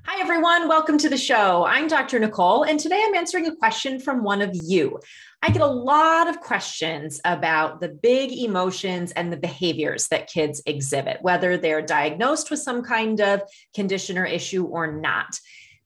Hi, everyone. Welcome to the show. I'm Dr. Nicole, and today I'm answering a question from one of you. I get a lot of questions about the big emotions and the behaviors that kids exhibit, whether they're diagnosed with some kind of condition or issue or not.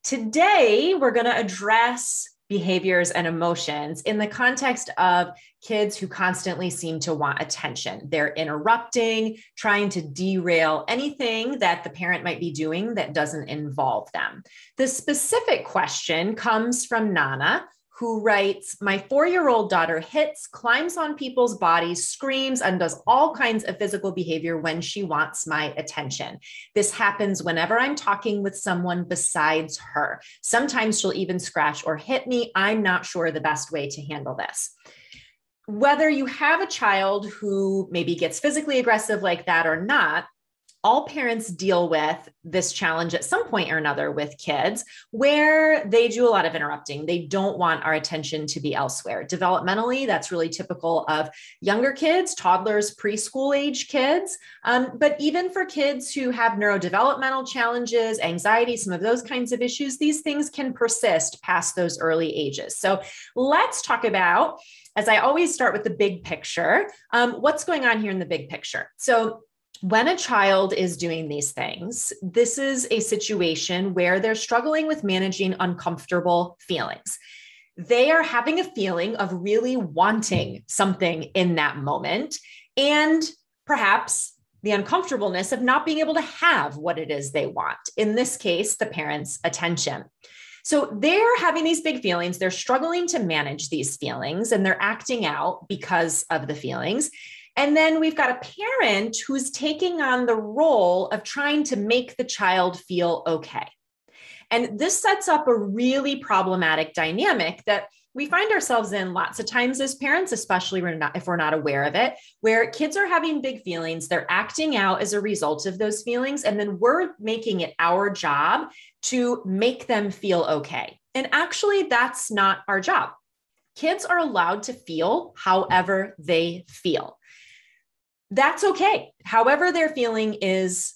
Today, we're going to address behaviors and emotions in the context of kids who constantly seem to want attention. They're interrupting, trying to derail anything that the parent might be doing that doesn't involve them. The specific question comes from Nana, who writes My four year old daughter hits, climbs on people's bodies, screams, and does all kinds of physical behavior when she wants my attention. This happens whenever I'm talking with someone besides her. Sometimes she'll even scratch or hit me. I'm not sure the best way to handle this. Whether you have a child who maybe gets physically aggressive like that or not, all parents deal with this challenge at some point or another with kids where they do a lot of interrupting. They don't want our attention to be elsewhere. Developmentally, that's really typical of younger kids, toddlers, preschool age kids. Um, but even for kids who have neurodevelopmental challenges, anxiety, some of those kinds of issues, these things can persist past those early ages. So let's talk about as I always start with the big picture, um, what's going on here in the big picture? So, when a child is doing these things, this is a situation where they're struggling with managing uncomfortable feelings. They are having a feeling of really wanting something in that moment, and perhaps the uncomfortableness of not being able to have what it is they want. In this case, the parent's attention. So they're having these big feelings. They're struggling to manage these feelings and they're acting out because of the feelings. And then we've got a parent who's taking on the role of trying to make the child feel okay. And this sets up a really problematic dynamic that we find ourselves in lots of times as parents, especially if we're not aware of it, where kids are having big feelings, they're acting out as a result of those feelings, and then we're making it our job to make them feel okay. And actually, that's not our job. Kids are allowed to feel however they feel that's okay. However, their feeling is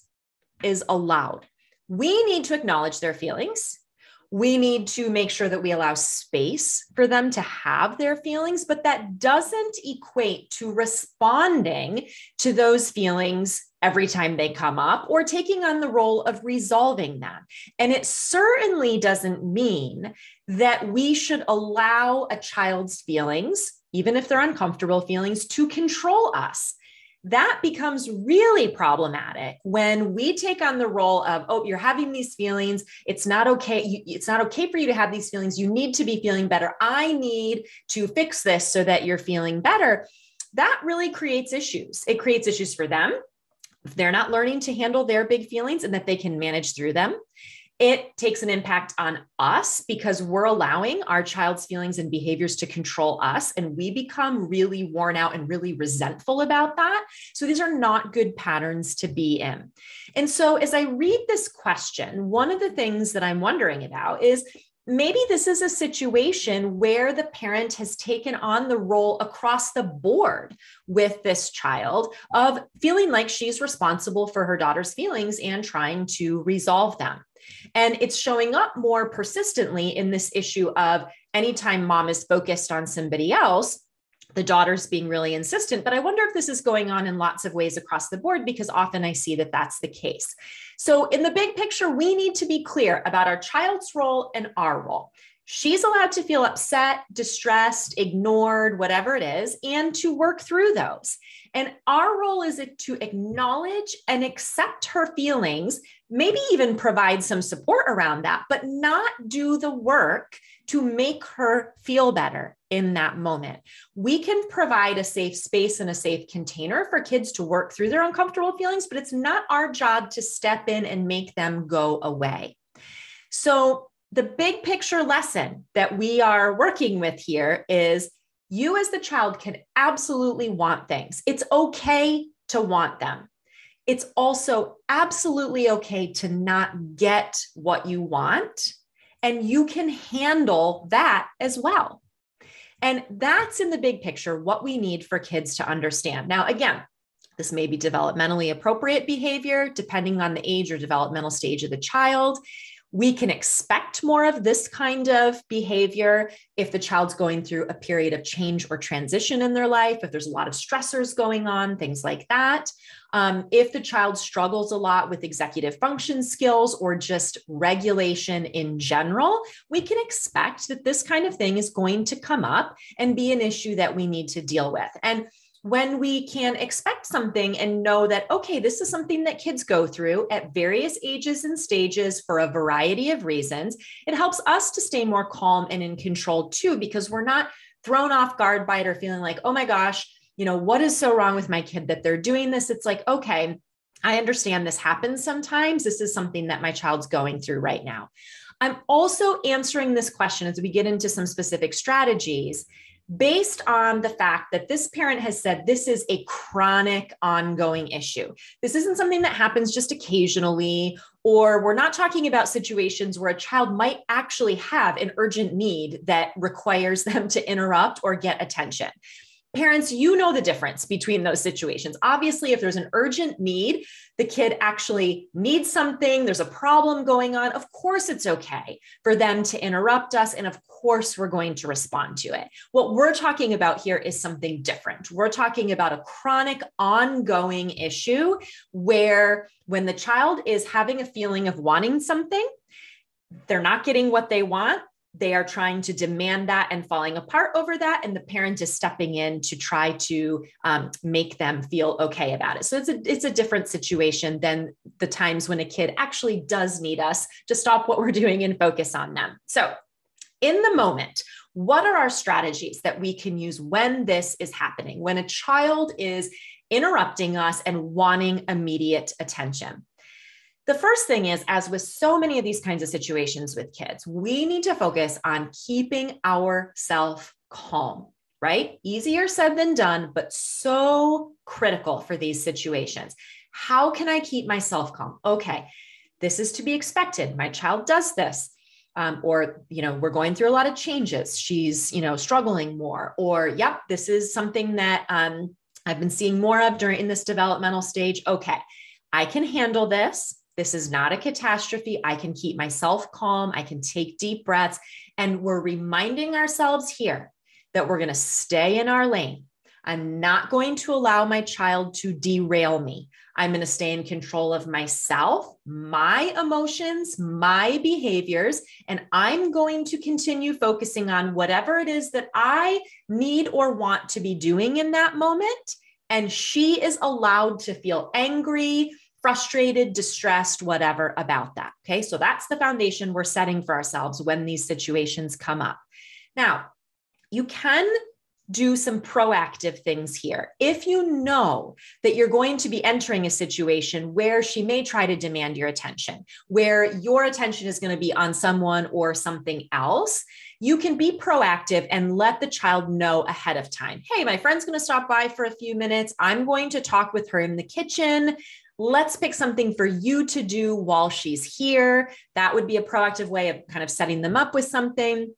is allowed. We need to acknowledge their feelings. We need to make sure that we allow space for them to have their feelings, but that doesn't equate to responding to those feelings every time they come up or taking on the role of resolving them. And it certainly doesn't mean that we should allow a child's feelings, even if they're uncomfortable feelings, to control us that becomes really problematic when we take on the role of oh you're having these feelings. It's not okay. It's not okay for you to have these feelings. You need to be feeling better. I need to fix this so that you're feeling better. That really creates issues. It creates issues for them. If they're not learning to handle their big feelings and that they can manage through them it takes an impact on us because we're allowing our child's feelings and behaviors to control us. And we become really worn out and really resentful about that. So these are not good patterns to be in. And so as I read this question, one of the things that I'm wondering about is maybe this is a situation where the parent has taken on the role across the board with this child of feeling like she's responsible for her daughter's feelings and trying to resolve them. And it's showing up more persistently in this issue of anytime mom is focused on somebody else, the daughter's being really insistent. But I wonder if this is going on in lots of ways across the board because often I see that that's the case. So, in the big picture, we need to be clear about our child's role and our role. She's allowed to feel upset, distressed, ignored, whatever it is, and to work through those. And our role is to acknowledge and accept her feelings, maybe even provide some support around that, but not do the work to make her feel better in that moment. We can provide a safe space and a safe container for kids to work through their uncomfortable feelings, but it's not our job to step in and make them go away. So, the big picture lesson that we are working with here is you as the child can absolutely want things. It's okay to want them. It's also absolutely okay to not get what you want. And you can handle that as well. And that's in the big picture what we need for kids to understand. Now, again, this may be developmentally appropriate behavior depending on the age or developmental stage of the child We can expect more of this kind of behavior if the child's going through a period of change or transition in their life, if there's a lot of stressors going on, things like that. Um, if the child struggles a lot with executive function skills or just regulation in general, we can expect that this kind of thing is going to come up and be an issue that we need to deal with. And when we can expect something and know that, okay, this is something that kids go through at various ages and stages for a variety of reasons, it helps us to stay more calm and in control too, because we're not thrown off guard by it or feeling like, oh my gosh, you know, what is so wrong with my kid that they're doing this? It's like, okay, I understand this happens sometimes. This is something that my child's going through right now. I'm also answering this question as we get into some specific strategies based on the fact that this parent has said this is a chronic ongoing issue. This isn't something that happens just occasionally, or we're not talking about situations where a child might actually have an urgent need that requires them to interrupt or get attention parents, you know the difference between those situations. Obviously, if there's an urgent need, the kid actually needs something, there's a problem going on, of course it's okay for them to interrupt us. And of course, we're going to respond to it. What we're talking about here is something different. We're talking about a chronic, ongoing issue where when the child is having a feeling of wanting something, they're not getting what they want they are trying to demand that and falling apart over that and the parent is stepping in to try to um, make them feel okay about it. So it's a it's a different situation than the times when a kid actually does need us to stop what we're doing and focus on them. So in the moment what are our strategies that we can use when this is happening? When a child is interrupting us and wanting immediate attention the first thing is, as with so many of these kinds of situations with kids, we need to focus on keeping ourselves calm, right? Easier said than done, but so critical for these situations. How can I keep myself calm? Okay, this is to be expected. My child does this. Um, or you know we're going through a lot of changes she's you know struggling more or yep this is something that um, i've been seeing more of during in this developmental stage okay i can handle this this is not a catastrophe. I can keep myself calm. I can take deep breaths. And we're reminding ourselves here that we're going to stay in our lane. I'm not going to allow my child to derail me. I'm going to stay in control of myself, my emotions, my behaviors, and I'm going to continue focusing on whatever it is that I need or want to be doing in that moment. And she is allowed to feel angry, frustrated, distressed, whatever about that. Okay. So that's the foundation we're setting for ourselves when these situations come up. Now, you can do some proactive things here. If you know that you're going to be entering a situation where she may try to demand your attention, where your attention is going to be on someone or something else, you can be proactive and let the child know ahead of time. Hey, my friend's going to stop by for a few minutes. I'm going to talk with her in the kitchen let's pick something for you to do while she's here. That would be a proactive way of kind of setting them up with something,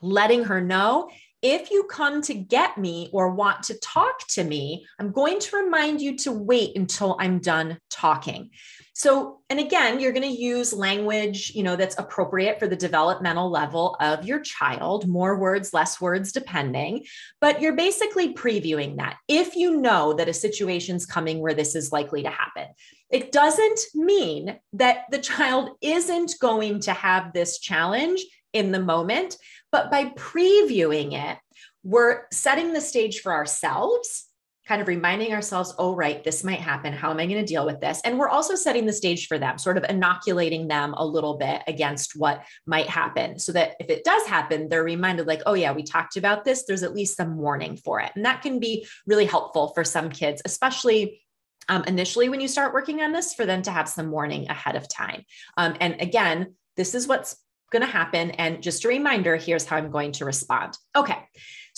letting her know. If you come to get me or want to talk to me, I'm going to remind you to wait until I'm done talking. So, and again, you're going to use language, you know, that's appropriate for the developmental level of your child, more words, less words, depending. But you're basically previewing that if you know that a situation's coming where this is likely to happen. It doesn't mean that the child isn't going to have this challenge in the moment, but by previewing it, we're setting the stage for ourselves kind of reminding ourselves, oh, right, this might happen. How am I going to deal with this? And we're also setting the stage for them, sort of inoculating them a little bit against what might happen so that if it does happen, they're reminded, like, oh, yeah, we talked about this. There's at least some warning for it. And that can be really helpful for some kids, especially. Um, initially, when you start working on this, for them to have some warning ahead of time. Um, and again, this is what's going to happen. And just a reminder here's how I'm going to respond. Okay.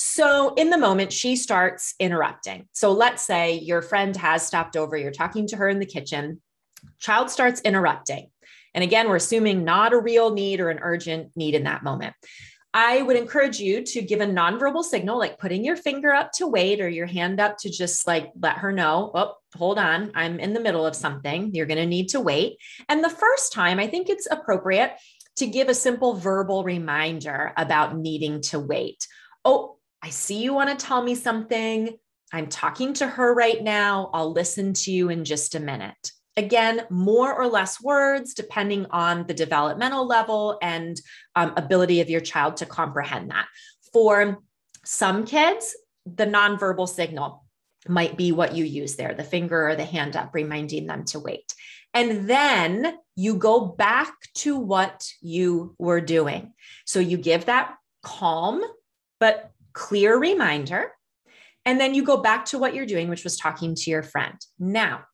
So, in the moment, she starts interrupting. So, let's say your friend has stopped over, you're talking to her in the kitchen, child starts interrupting. And again, we're assuming not a real need or an urgent need in that moment. I would encourage you to give a nonverbal signal, like putting your finger up to wait or your hand up to just like let her know, oh, hold on, I'm in the middle of something. You're going to need to wait. And the first time, I think it's appropriate to give a simple verbal reminder about needing to wait. Oh, I see you want to tell me something. I'm talking to her right now. I'll listen to you in just a minute. Again, more or less words, depending on the developmental level and um, ability of your child to comprehend that. For some kids, the nonverbal signal might be what you use there the finger or the hand up, reminding them to wait. And then you go back to what you were doing. So you give that calm but clear reminder. And then you go back to what you're doing, which was talking to your friend. Now,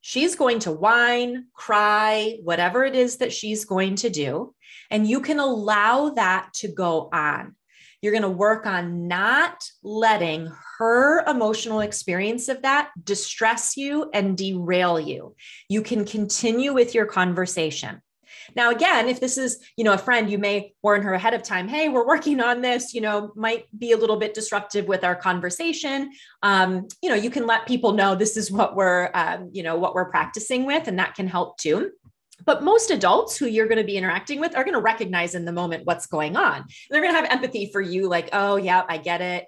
she's going to whine, cry, whatever it is that she's going to do. And you can allow that to go on. You're going to work on not letting her emotional experience of that distress you and derail you. You can continue with your conversation. Now, again, if this is, you know, a friend, you may warn her ahead of time, hey, we're working on this, you know, might be a little bit disruptive with our conversation. Um, you know, you can let people know this is what we're, um, you know, what we're practicing with, and that can help too. But most adults who you're going to be interacting with are going to recognize in the moment what's going on. They're going to have empathy for you, like, oh, yeah, I get it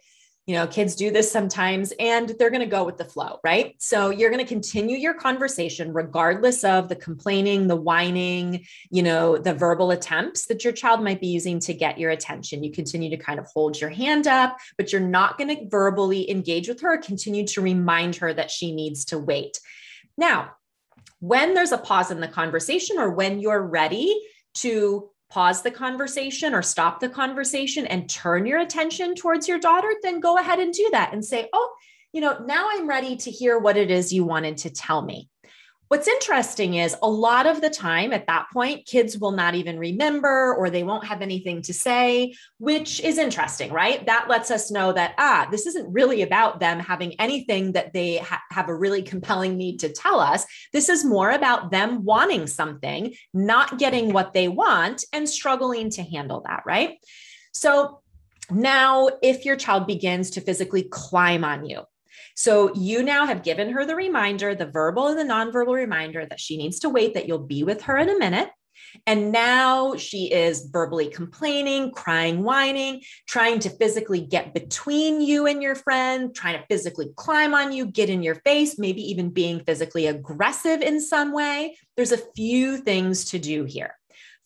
you know, kids do this sometimes and they're going to go with the flow, right? So you're going to continue your conversation regardless of the complaining, the whining, you know, the verbal attempts that your child might be using to get your attention. You continue to kind of hold your hand up, but you're not going to verbally engage with her, continue to remind her that she needs to wait. Now, when there's a pause in the conversation or when you're ready to pause the conversation or stop the conversation and turn your attention towards your daughter, then go ahead and do that and say, Oh, you know, now I'm ready to hear what it is you wanted to tell me. What's interesting is a lot of the time at that point, kids will not even remember or they won't have anything to say, which is interesting, right? That lets us know that, ah, this isn't really about them having anything that they ha- have a really compelling need to tell us. This is more about them wanting something, not getting what they want, and struggling to handle that, right? So, now, if your child begins to physically climb on you, so you now have given her the reminder, the verbal and the nonverbal reminder that she needs to wait, that you'll be with her in a minute. And now she is verbally complaining, crying, whining, trying to physically get between you and your friend, trying to physically climb on you, get in your face, maybe even being physically aggressive in some way. There's a few things to do here.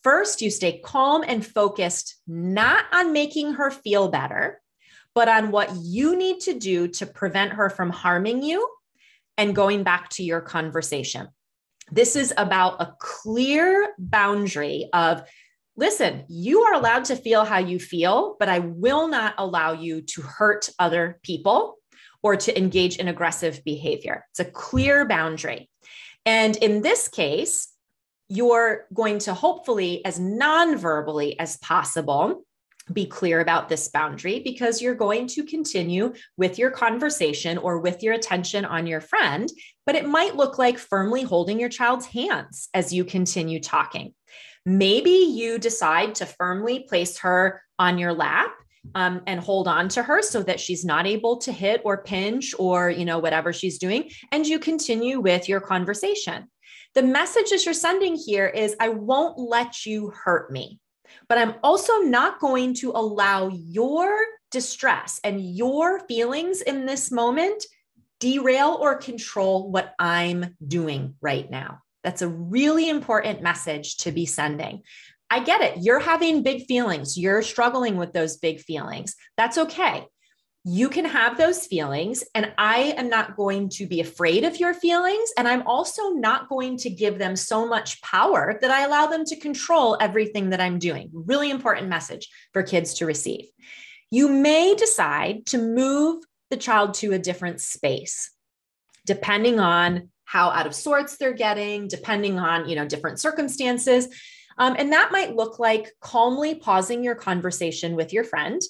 First, you stay calm and focused, not on making her feel better, but on what you need to do to prevent her from harming you and going back to your conversation. This is about a clear boundary of listen, you are allowed to feel how you feel, but I will not allow you to hurt other people or to engage in aggressive behavior. It's a clear boundary. And in this case, you're going to hopefully, as non verbally as possible, be clear about this boundary because you're going to continue with your conversation or with your attention on your friend, but it might look like firmly holding your child's hands as you continue talking. Maybe you decide to firmly place her on your lap um, and hold on to her so that she's not able to hit or pinch or you know whatever she's doing and you continue with your conversation the message that you're sending here is i won't let you hurt me but I'm also not going to allow your distress and your feelings in this moment derail or control what I'm doing right now. That's a really important message to be sending. I get it. You're having big feelings. You're struggling with those big feelings. That's okay you can have those feelings and i am not going to be afraid of your feelings and i'm also not going to give them so much power that i allow them to control everything that i'm doing. Really important message for kids to receive. You may decide to move the child to a different space depending on how out of sorts they're getting depending on you know different circumstances. Um, and that might look like calmly pausing your conversation with your friend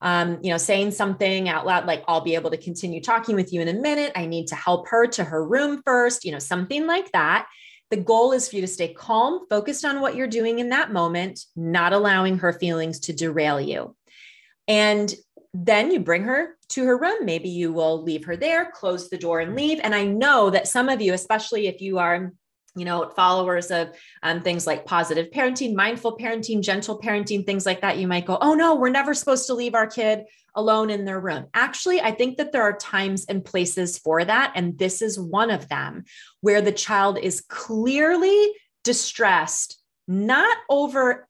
um, you know, saying something out loud, like, I'll be able to continue talking with you in a minute. I need to help her to her room first, you know, something like that. The goal is for you to stay calm, focused on what you're doing in that moment, not allowing her feelings to derail you. And then you bring her to her room. Maybe you will leave her there, close the door, and leave. And I know that some of you, especially if you are you know, followers of um, things like positive parenting, mindful parenting, gentle parenting, things like that, you might go, oh no, we're never supposed to leave our kid alone in their room. Actually, I think that there are times and places for that. And this is one of them where the child is clearly distressed, not over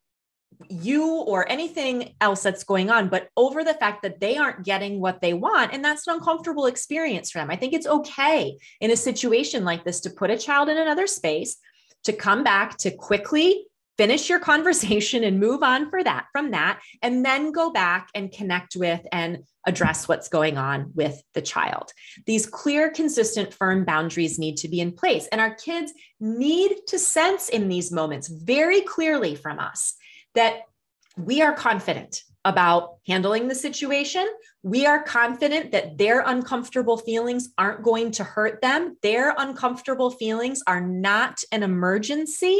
you or anything else that's going on, but over the fact that they aren't getting what they want. And that's an uncomfortable experience for them. I think it's okay in a situation like this to put a child in another space, to come back, to quickly finish your conversation and move on for that from that and then go back and connect with and address what's going on with the child these clear consistent firm boundaries need to be in place and our kids need to sense in these moments very clearly from us that we are confident about handling the situation. We are confident that their uncomfortable feelings aren't going to hurt them. Their uncomfortable feelings are not an emergency.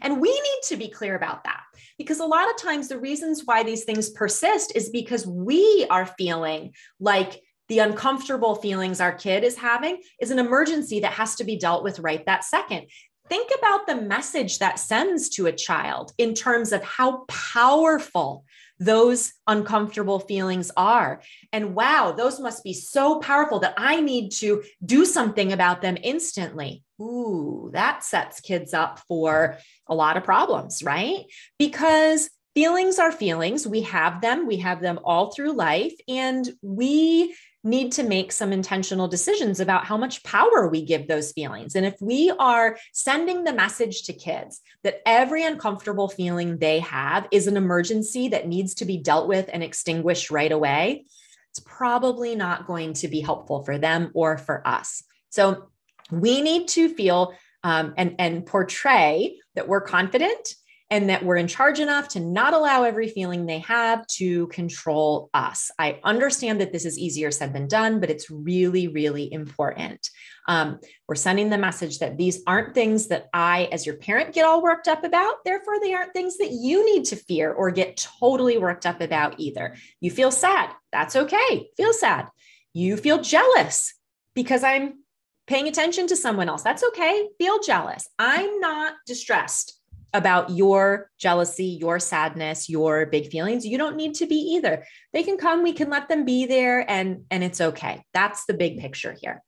And we need to be clear about that because a lot of times the reasons why these things persist is because we are feeling like the uncomfortable feelings our kid is having is an emergency that has to be dealt with right that second think about the message that sends to a child in terms of how powerful those uncomfortable feelings are. And wow, those must be so powerful that I need to do something about them instantly. Ooh, that sets kids up for a lot of problems, right? Because feelings are feelings. We have them, we have them all through life, and we need to make some intentional decisions about how much power we give those feelings. And if we are sending the message to kids that every uncomfortable feeling they have is an emergency that needs to be dealt with and extinguished right away, it's probably not going to be helpful for them or for us. So we need to feel um, and, and portray that we're confident and that we're in charge enough to not allow every feeling they have to control us. I understand that this is easier said than done, but it's really, really important. Um, we're sending the message that these aren't things that I, as your parent, get all worked up about. Therefore, they aren't things that you need to fear or get totally worked up about either. You feel sad. That's okay. Feel sad. You feel jealous because I'm paying attention to someone else. That's okay. Feel jealous. I'm not distressed about your jealousy, your sadness, your big feelings. You don't need to be either. They can come, we can let them be there and and it's okay. That's the big picture here.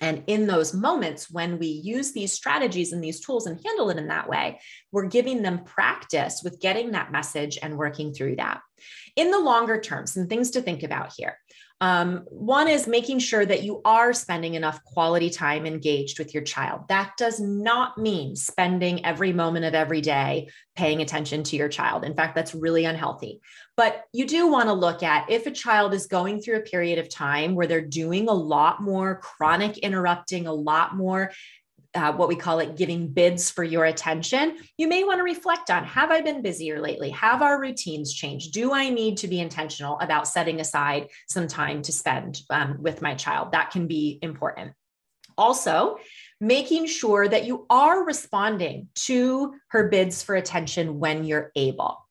And in those moments when we use these strategies and these tools and handle it in that way, we're giving them practice with getting that message and working through that. In the longer term, some things to think about here. Um, one is making sure that you are spending enough quality time engaged with your child. That does not mean spending every moment of every day paying attention to your child. In fact, that's really unhealthy. But you do want to look at if a child is going through a period of time where they're doing a lot more chronic interrupting, a lot more uh, what we call it giving bids for your attention, you may want to reflect on have I been busier lately? Have our routines changed? Do I need to be intentional about setting aside some time to spend um, with my child? That can be important. Also, making sure that you are responding to her bids for attention when you're able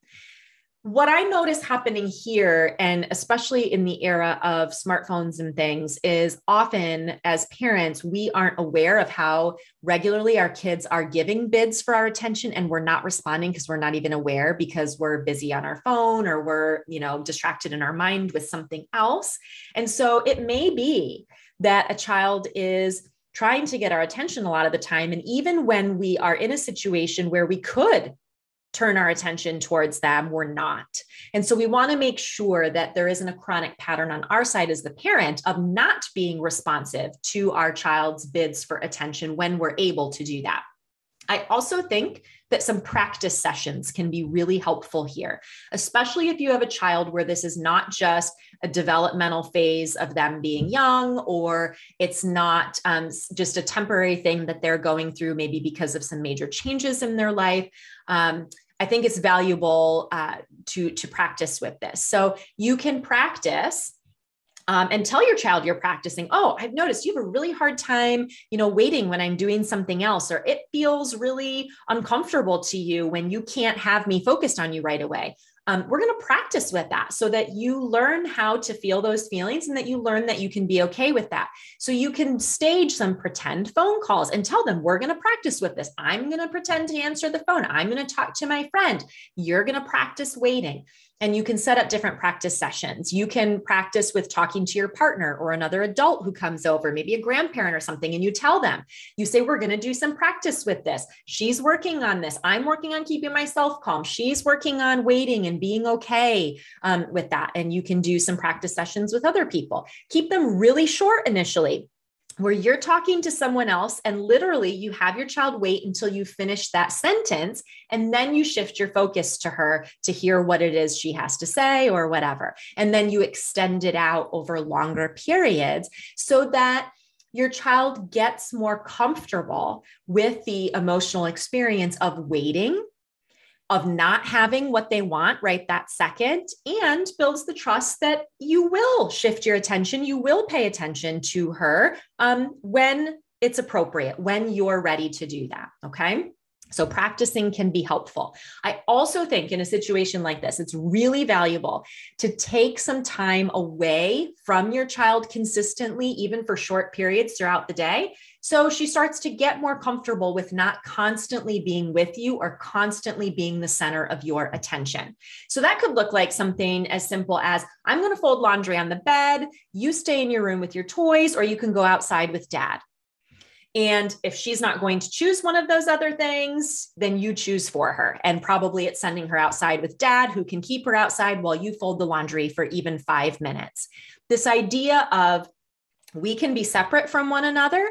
what I notice happening here, and especially in the era of smartphones and things, is often as parents, we aren't aware of how regularly our kids are giving bids for our attention and we're not responding because we're not even aware because we're busy on our phone or we're, you know, distracted in our mind with something else. And so it may be that a child is trying to get our attention a lot of the time. And even when we are in a situation where we could turn our attention towards them, we're not. And so we want to make sure that there isn't a chronic pattern on our side as the parent of not being responsive to our child's bids for attention when we're able to do that. I also think that some practice sessions can be really helpful here, especially if you have a child where this is not just a developmental phase of them being young, or it's not um, just a temporary thing that they're going through, maybe because of some major changes in their life. Um, I think it's valuable uh, to to practice with this. So you can practice um, and tell your child you're practicing oh i've noticed you have a really hard time you know waiting when i'm doing something else or it feels really uncomfortable to you when you can't have me focused on you right away um, we're going to practice with that so that you learn how to feel those feelings and that you learn that you can be okay with that. So you can stage some pretend phone calls and tell them, we're going to practice with this. I'm going to pretend to answer the phone. I'm going to talk to my friend. You're going to practice waiting and you can set up different practice sessions. You can practice with talking to your partner or another adult who comes over, maybe a grandparent or something, and you tell them, you say, We're going to do some practice with this. She's working on this. I'm working on keeping myself calm. She's working on waiting and being okay um, with that. And you can do some practice sessions with other people. Keep them really short initially where you're talking to someone else and literally you have your child wait until you finish that sentence and then you shift your focus to her to hear what it is she has to say or whatever. And then you extend it out over longer periods so that your child gets more comfortable with the emotional experience of waiting of not having what they want right that second and builds the trust that you will shift your attention you will pay attention to her um, when it's appropriate when you're ready to do that okay so, practicing can be helpful. I also think in a situation like this, it's really valuable to take some time away from your child consistently, even for short periods throughout the day. So, she starts to get more comfortable with not constantly being with you or constantly being the center of your attention. So, that could look like something as simple as I'm going to fold laundry on the bed, you stay in your room with your toys, or you can go outside with dad. And if she's not going to choose one of those other things, then you choose for her. And probably it's sending her outside with dad, who can keep her outside while you fold the laundry for even five minutes. This idea of we can be separate from one another.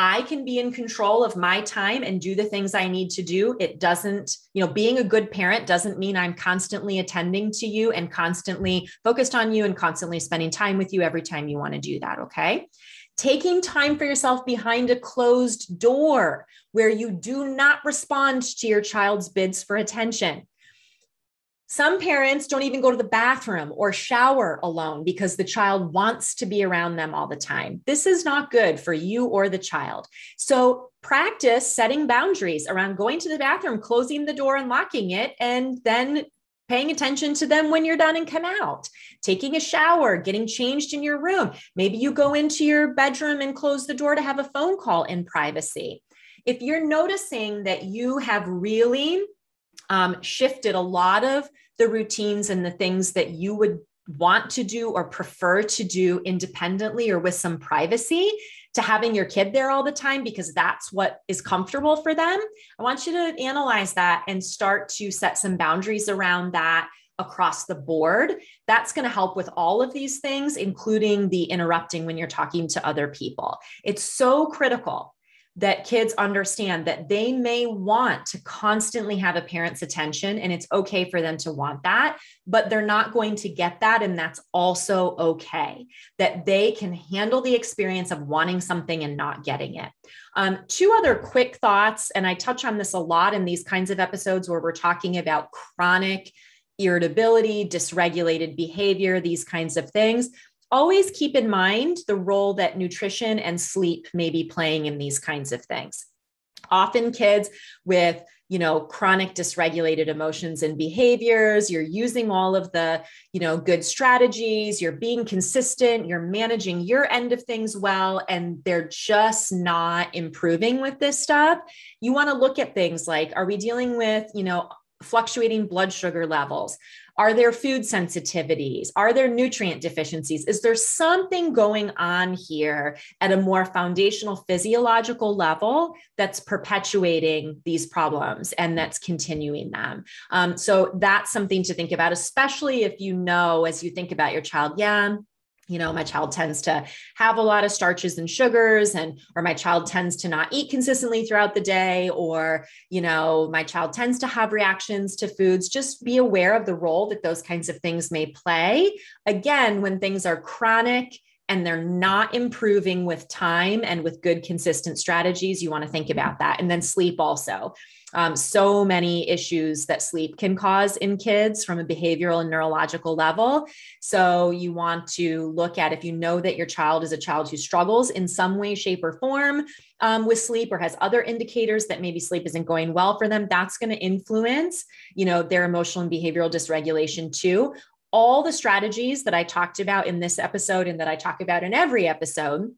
I can be in control of my time and do the things I need to do. It doesn't, you know, being a good parent doesn't mean I'm constantly attending to you and constantly focused on you and constantly spending time with you every time you want to do that. Okay taking time for yourself behind a closed door where you do not respond to your child's bids for attention. Some parents don't even go to the bathroom or shower alone because the child wants to be around them all the time. This is not good for you or the child. So, practice setting boundaries around going to the bathroom, closing the door and locking it, and then paying attention to them when you're done and come out, taking a shower, getting changed in your room. Maybe you go into your bedroom and close the door to have a phone call in privacy. If you're noticing that you have really um, shifted a lot of the routines and the things that you would want to do or prefer to do independently or with some privacy, to having your kid there all the time because that's what is comfortable for them. I want you to analyze that and start to set some boundaries around that across the board. That's going to help with all of these things, including the interrupting when you're talking to other people. It's so critical that kids understand that they may want to constantly have a parent's attention and it's okay for them to want that, but they're not going to get that. And that's also okay, that they can handle the experience of wanting something and not getting it. Um, two other quick thoughts, and I touch on this a lot in these kinds of episodes where we're talking about chronic irritability, dysregulated behavior, these kinds of things always keep in mind the role that nutrition and sleep may be playing in these kinds of things. Often, kids with you know chronic dysregulated emotions and behaviors you're using all of the you know good strategies you're being consistent you're managing your end of things well and they're just not improving with this stuff you want to look at things like are we dealing with you know fluctuating blood sugar levels are there food sensitivities? Are there nutrient deficiencies? Is there something going on here at a more foundational physiological level that's perpetuating these problems and that's continuing them? Um, so that's something to think about, especially if you know as you think about your child, yeah, you know my child tends to have a lot of starches and sugars and or my child tends to not eat consistently throughout the day or you know my child tends to have reactions to foods. Just be aware of the role that those kinds of things may play. Again when things are chronic and they're not improving with time and with good, consistent strategies, you want to think about that. And then sleep also. Um, so many issues that sleep can cause in kids from a behavioral and neurological level. So, you want to look at if you know that your child is a child who struggles in some way, shape, or form um, with sleep or has other indicators that maybe sleep isn't going well for them, that's going to influence, you know, their emotional and behavioral dysregulation too all the strategies that I talked about in this episode and that I talk about in every episode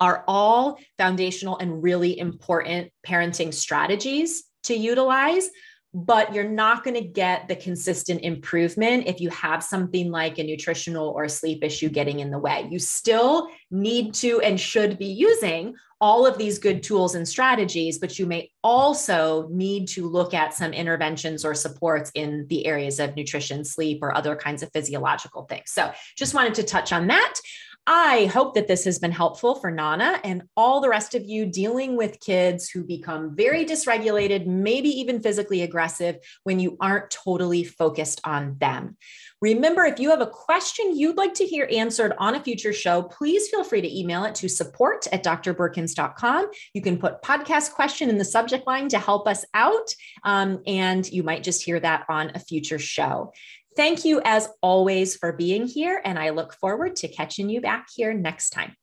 are all foundational and really important parenting strategies to utilize but you're not going to get the consistent improvement if you have something like a nutritional or sleep issue getting in the way. You still need to and should be using all of these good tools and strategies, but you may also need to look at some interventions or supports in the areas of nutrition, sleep, or other kinds of physiological things. So, just wanted to touch on that. I hope that this has been helpful for Nana and all the rest of you dealing with kids who become very dysregulated, maybe even physically aggressive when you aren't totally focused on them. Remember, if you have a question you'd like to hear answered on a future show, please feel free to email it to support at drbeurkens.com. You can put podcast question in the subject line to help us out, um, and you might just hear that on a future show. Thank you, as always, for being here, and I look forward to catching you back here next time.